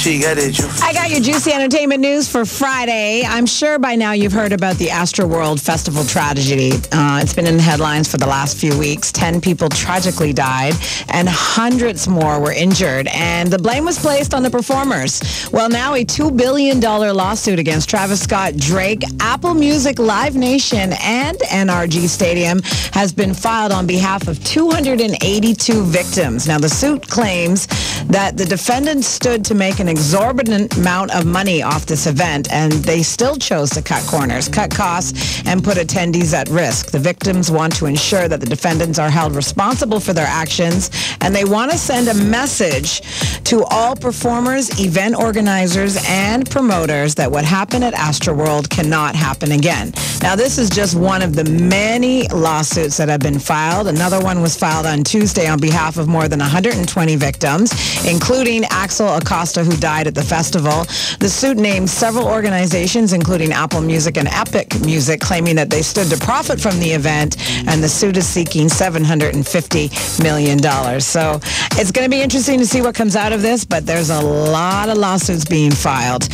She got it. I got your juicy entertainment news for Friday. I'm sure by now you've heard about the Astroworld Festival tragedy. Uh, it's been in the headlines for the last few weeks. Ten people tragically died, and hundreds more were injured. And the blame was placed on the performers. Well, now a $2 billion lawsuit against Travis Scott, Drake, Apple Music, Live Nation, and NRG Stadium has been filed on behalf of 282 victims. Now, the suit claims that the defendants stood to make an exorbitant amount of money off this event, and they still chose to cut corners, cut costs, and put attendees at risk. The victims want to ensure that the defendants are held responsible for their actions, and they want to send a message to all performers, event organizers, and promoters that what happened at Astroworld cannot happen again. Now, this is just one of the many lawsuits that have been filed. Another one was filed on Tuesday on behalf of more than 120 victims, including Axel Acosta, who died at the festival. The suit names several organizations, including Apple Music and Epic Music, claiming that they stood to profit from the event, and the suit is seeking $750 million. So it's going to be interesting to see what comes out of this, but there's a lot of lawsuits being filed.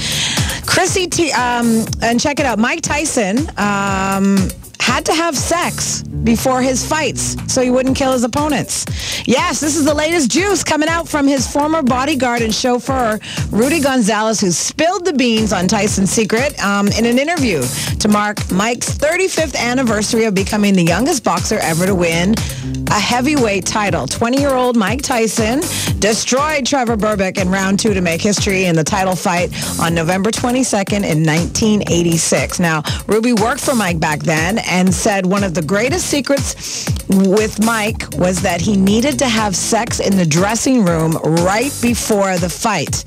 Chrissy, T- um, and check it out, Mike Tyson um, had to have sex before his fights so he wouldn't kill his opponents. Yes, this is the latest juice coming out from his former bodyguard and chauffeur, Rudy Gonzalez, who spilled the beans on Tyson's secret um, in an interview to mark Mike's 35th anniversary of becoming the youngest boxer ever to win a heavyweight title. 20-year-old Mike Tyson destroyed Trevor Berbick in round two to make history in the title fight on November 22nd in 1986. Now, Rudy worked for Mike back then and said one of the greatest secrets with Mike was that he needed to have sex in the dressing room right before the fight.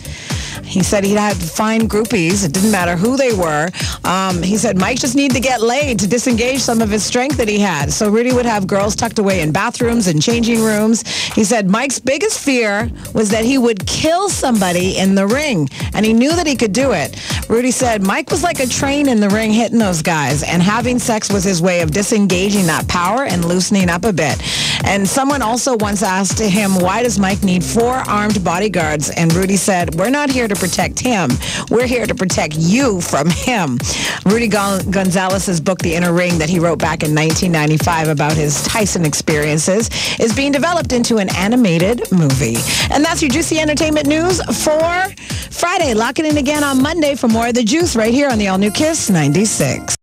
He said he had to find groupies. It didn't matter who they were. Um, he said Mike just needed to get laid to disengage some of his strength that he had. So Rudy would have girls tucked away in bathrooms and changing rooms. He said Mike's biggest fear was that he would kill somebody in the ring, and he knew that he could do it. Rudy said Mike was like a train in the ring hitting those guys, and having sex was his way of disengaging that power and loosening up a bit. And someone also once asked him, why does Mike need four armed bodyguards? And Rudy said, we're not here to protect him. We're here to protect you from him. Rudy Gon- Gonzalez's book, The Inner Ring, that he wrote back in 1995 about his Tyson experiences, is being developed into an animated movie. And that's your juicy entertainment news for Friday. Lock it in again on Monday for more of the juice right here on the All New Kiss 96.